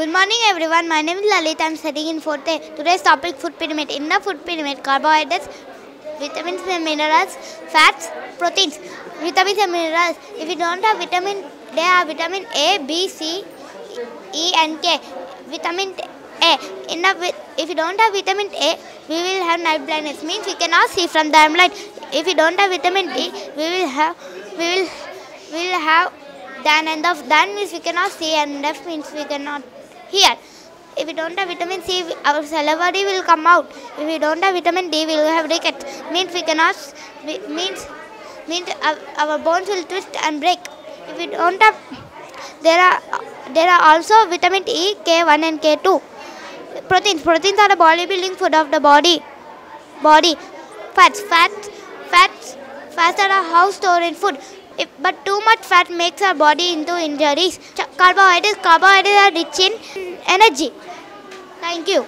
Good morning everyone. My name is Lalit. I'm studying in 4th A. Today's topic food pyramid. In the food pyramid, carbohydrates, vitamins and minerals, fats, proteins. Vitamins and minerals. If you don't have vitamin, they are vitamin A, B, C, E and K. Vitamin A. In the, if you don't have vitamin A, we will have night blindness. Means we cannot see from the light. If you don't have vitamin D, we will have we will will have then and of that means we cannot see and deaf means we cannot hear. If we don't have vitamin C, our salivary will come out. If we don't have vitamin D, we will have rickets. Means we cannot means means our, our bones will twist and break. If we don't have there are there are also vitamin E, K1 and K2. Proteins. Proteins are the bodybuilding food of the body. Body. Fats. Fats. Fats. Fats are how stored in food. If, but too much fat makes our body into injuries. Carbohydrates. Carbohydrates are rich in energy. Thank you.